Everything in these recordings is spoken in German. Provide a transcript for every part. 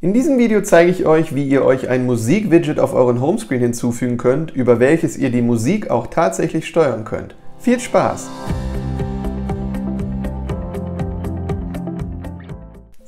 In diesem Video zeige ich euch, wie ihr euch ein Musik-Widget auf euren Homescreen hinzufügen könnt, über welches ihr die Musik auch tatsächlich steuern könnt. Viel Spaß!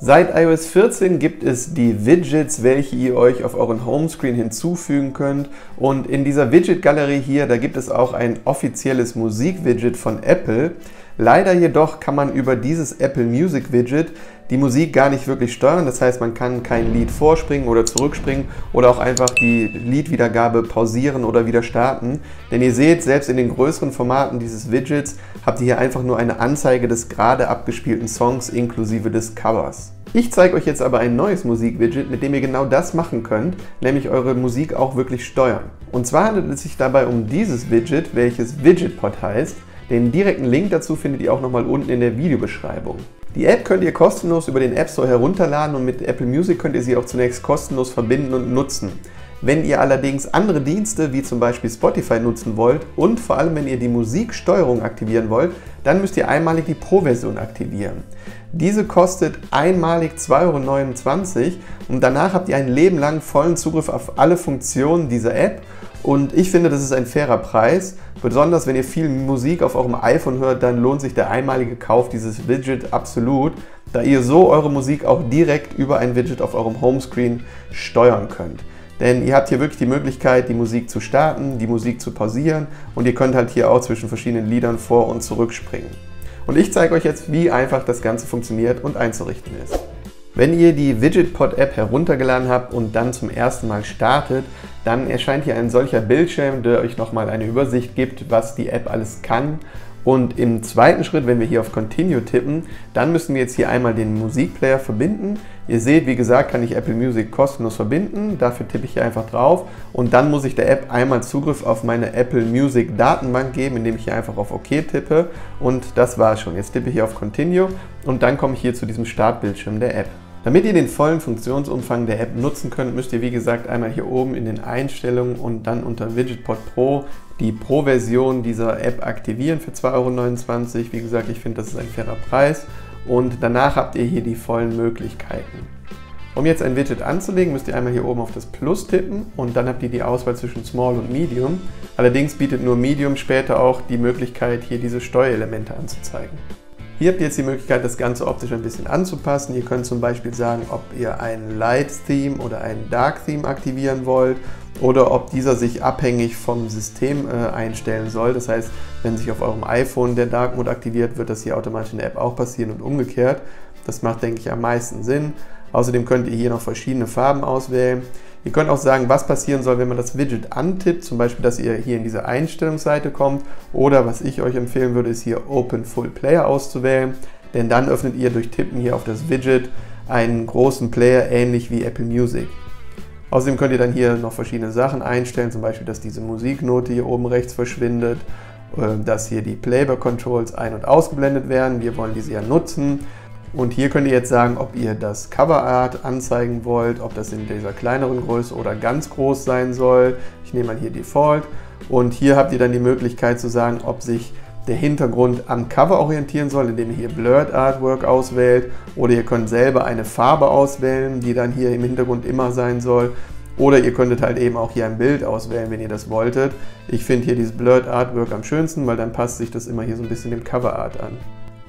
Seit iOS 14 gibt es die Widgets, welche ihr euch auf euren Homescreen hinzufügen könnt. Und in dieser Widget-Galerie hier, da gibt es auch ein offizielles Musik-Widget von Apple. Leider jedoch kann man über dieses Apple Music Widget die Musik gar nicht wirklich steuern. Das heißt, man kann kein Lied vorspringen oder zurückspringen oder auch einfach die Liedwiedergabe pausieren oder wieder starten. Denn ihr seht, selbst in den größeren Formaten dieses Widgets habt ihr hier einfach nur eine Anzeige des gerade abgespielten Songs inklusive des Covers. Ich zeige euch jetzt aber ein neues Musik-Widget, mit dem ihr genau das machen könnt, nämlich eure Musik auch wirklich steuern. Und zwar handelt es sich dabei um dieses Widget, welches WidgetPod heißt. Den direkten Link dazu findet ihr auch nochmal unten in der Videobeschreibung. Die App könnt ihr kostenlos über den App Store herunterladen und mit Apple Music könnt ihr sie auch zunächst kostenlos verbinden und nutzen. Wenn ihr allerdings andere Dienste wie zum Beispiel Spotify nutzen wollt und vor allem wenn ihr die Musiksteuerung aktivieren wollt, dann müsst ihr einmalig die Pro-Version aktivieren. Diese kostet einmalig 2,29 Euro und danach habt ihr ein Leben lang vollen Zugriff auf alle Funktionen dieser App und ich finde, das ist ein fairer Preis. Besonders wenn ihr viel Musik auf eurem iPhone hört, dann lohnt sich der einmalige Kauf dieses Widget absolut, da ihr so eure Musik auch direkt über ein Widget auf eurem Homescreen steuern könnt. Denn ihr habt hier wirklich die Möglichkeit, die Musik zu starten, die Musik zu pausieren und ihr könnt halt hier auch zwischen verschiedenen Liedern vor- und zurückspringen. Und ich zeige euch jetzt, wie einfach das Ganze funktioniert und einzurichten ist. Wenn ihr die WidgetPod App heruntergeladen habt und dann zum ersten Mal startet, dann erscheint hier ein solcher Bildschirm, der euch nochmal eine Übersicht gibt, was die App alles kann. Und im zweiten Schritt, wenn wir hier auf Continue tippen, dann müssen wir jetzt hier einmal den Musikplayer verbinden. Ihr seht, wie gesagt, kann ich Apple Music kostenlos verbinden. Dafür tippe ich hier einfach drauf und dann muss ich der App einmal Zugriff auf meine Apple Music Datenbank geben, indem ich hier einfach auf OK tippe und das war schon. Jetzt tippe ich hier auf Continue und dann komme ich hier zu diesem Startbildschirm der App. Damit ihr den vollen Funktionsumfang der App nutzen könnt, müsst ihr wie gesagt einmal hier oben in den Einstellungen und dann unter WidgetPod Pro die Pro-Version dieser App aktivieren für 2,29 Euro. Wie gesagt, ich finde, das ist ein fairer Preis. Und danach habt ihr hier die vollen Möglichkeiten. Um jetzt ein Widget anzulegen, müsst ihr einmal hier oben auf das Plus tippen und dann habt ihr die Auswahl zwischen Small und Medium. Allerdings bietet nur Medium später auch die Möglichkeit, hier diese Steuerelemente anzuzeigen. Hier habt ihr jetzt die Möglichkeit, das Ganze optisch ein bisschen anzupassen. Ihr könnt zum Beispiel sagen, ob ihr ein Light Theme oder ein Dark Theme aktivieren wollt oder ob dieser sich abhängig vom System äh, einstellen soll. Das heißt, wenn sich auf eurem iPhone der Dark Mode aktiviert, wird das hier automatisch in der App auch passieren und umgekehrt. Das macht, denke ich, am meisten Sinn. Außerdem könnt ihr hier noch verschiedene Farben auswählen. Ihr könnt auch sagen, was passieren soll, wenn man das Widget antippt, zum Beispiel, dass ihr hier in diese Einstellungsseite kommt oder was ich euch empfehlen würde, ist hier Open Full Player auszuwählen, denn dann öffnet ihr durch Tippen hier auf das Widget einen großen Player, ähnlich wie Apple Music. Außerdem könnt ihr dann hier noch verschiedene Sachen einstellen, zum Beispiel, dass diese Musiknote hier oben rechts verschwindet, äh, dass hier die Playback Controls ein- und ausgeblendet werden. Wir wollen diese ja nutzen. Und hier könnt ihr jetzt sagen, ob ihr das Cover Art anzeigen wollt, ob das in dieser kleineren Größe oder ganz groß sein soll. Ich nehme mal hier Default. Und hier habt ihr dann die Möglichkeit zu sagen, ob sich der Hintergrund am Cover orientieren soll, indem ihr hier Blurred Artwork auswählt. Oder ihr könnt selber eine Farbe auswählen, die dann hier im Hintergrund immer sein soll. Oder ihr könntet halt eben auch hier ein Bild auswählen, wenn ihr das wolltet. Ich finde hier dieses Blurred Artwork am schönsten, weil dann passt sich das immer hier so ein bisschen dem Cover Art an.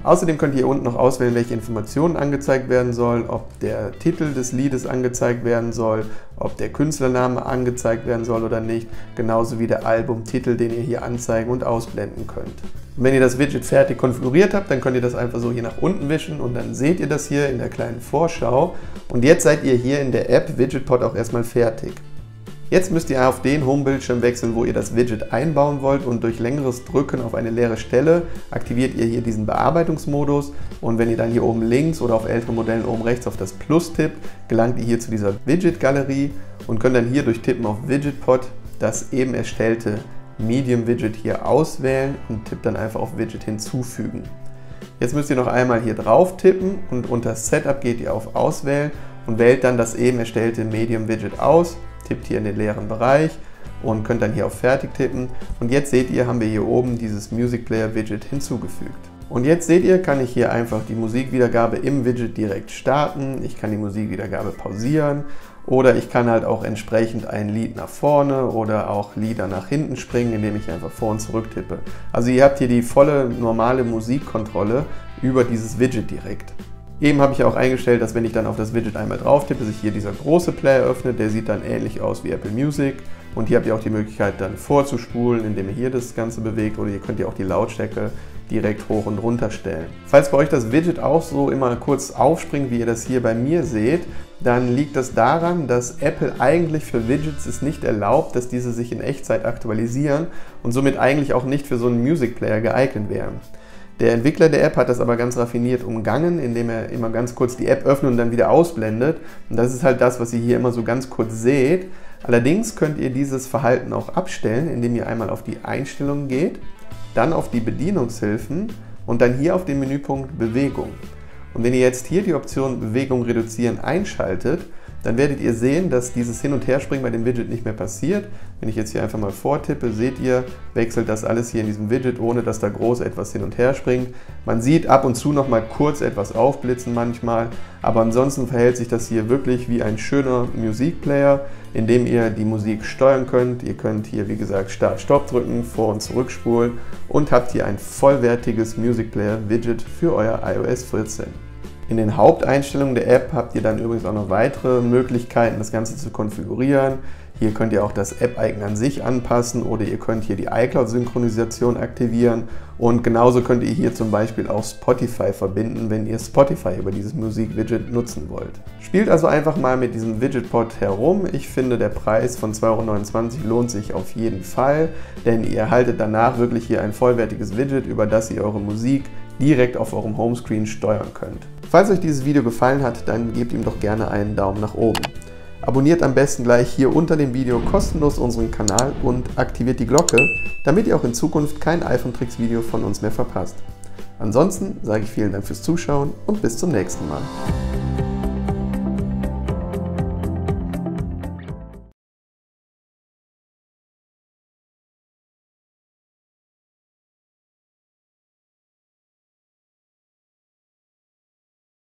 Außerdem könnt ihr hier unten noch auswählen, welche Informationen angezeigt werden sollen, ob der Titel des Liedes angezeigt werden soll, ob der Künstlername angezeigt werden soll oder nicht, genauso wie der Albumtitel, den ihr hier anzeigen und ausblenden könnt. Und wenn ihr das Widget fertig konfiguriert habt, dann könnt ihr das einfach so hier nach unten wischen und dann seht ihr das hier in der kleinen Vorschau. Und jetzt seid ihr hier in der App WidgetPod auch erstmal fertig. Jetzt müsst ihr auf den Homebildschirm wechseln, wo ihr das Widget einbauen wollt und durch längeres Drücken auf eine leere Stelle aktiviert ihr hier diesen Bearbeitungsmodus und wenn ihr dann hier oben links oder auf älteren Modellen oben rechts auf das Plus tippt, gelangt ihr hier zu dieser Widget-Galerie und könnt dann hier durch Tippen auf WidgetPod das eben erstellte Medium-Widget hier auswählen und tippt dann einfach auf Widget hinzufügen. Jetzt müsst ihr noch einmal hier drauf tippen und unter Setup geht ihr auf Auswählen und wählt dann das eben erstellte Medium-Widget aus tippt hier in den leeren Bereich und könnt dann hier auf Fertig tippen. Und jetzt seht ihr, haben wir hier oben dieses Music Player Widget hinzugefügt. Und jetzt seht ihr, kann ich hier einfach die Musikwiedergabe im Widget direkt starten. Ich kann die Musikwiedergabe pausieren oder ich kann halt auch entsprechend ein Lied nach vorne oder auch Lieder nach hinten springen, indem ich einfach vor und zurück tippe. Also ihr habt hier die volle normale Musikkontrolle über dieses Widget direkt. Eben habe ich auch eingestellt, dass wenn ich dann auf das Widget einmal drauf tippe, sich hier dieser große Player öffnet. Der sieht dann ähnlich aus wie Apple Music. Und hier habt ihr auch die Möglichkeit dann vorzuspulen, indem ihr hier das Ganze bewegt oder ihr könnt ja auch die Lautstärke direkt hoch und runter stellen. Falls bei euch das Widget auch so immer kurz aufspringt, wie ihr das hier bei mir seht, dann liegt das daran, dass Apple eigentlich für Widgets es nicht erlaubt, dass diese sich in Echtzeit aktualisieren und somit eigentlich auch nicht für so einen Music Player geeignet wären. Der Entwickler der App hat das aber ganz raffiniert umgangen, indem er immer ganz kurz die App öffnet und dann wieder ausblendet. Und das ist halt das, was ihr hier immer so ganz kurz seht. Allerdings könnt ihr dieses Verhalten auch abstellen, indem ihr einmal auf die Einstellungen geht dann auf die Bedienungshilfen und dann hier auf den Menüpunkt Bewegung. Und wenn ihr jetzt hier die Option Bewegung reduzieren einschaltet, dann werdet ihr sehen, dass dieses Hin- und Herspringen bei dem Widget nicht mehr passiert. Wenn ich jetzt hier einfach mal vortippe, seht ihr, wechselt das alles hier in diesem Widget, ohne dass da groß etwas hin und her springt. Man sieht ab und zu noch mal kurz etwas aufblitzen manchmal, aber ansonsten verhält sich das hier wirklich wie ein schöner Musikplayer, in dem ihr die Musik steuern könnt. Ihr könnt hier, wie gesagt, Start-Stop drücken, vor- und zurückspulen und habt hier ein vollwertiges Music Player Widget für euer iOS 14. In den Haupteinstellungen der App habt ihr dann übrigens auch noch weitere Möglichkeiten, das Ganze zu konfigurieren. Hier könnt ihr auch das App-Icon an sich anpassen oder ihr könnt hier die iCloud-Synchronisation aktivieren und genauso könnt ihr hier zum Beispiel auch Spotify verbinden, wenn ihr Spotify über dieses Musik-Widget nutzen wollt. Spielt also einfach mal mit diesem Widget-Pod herum. Ich finde, der Preis von 2,29 Euro lohnt sich auf jeden Fall, denn ihr erhaltet danach wirklich hier ein vollwertiges Widget, über das ihr eure Musik direkt auf eurem Homescreen steuern könnt. Falls euch dieses Video gefallen hat, dann gebt ihm doch gerne einen Daumen nach oben. Abonniert am besten gleich hier unter dem Video kostenlos unseren Kanal und aktiviert die Glocke, damit ihr auch in Zukunft kein iPhone Tricks Video von uns mehr verpasst. Ansonsten sage ich vielen Dank fürs Zuschauen und bis zum nächsten Mal.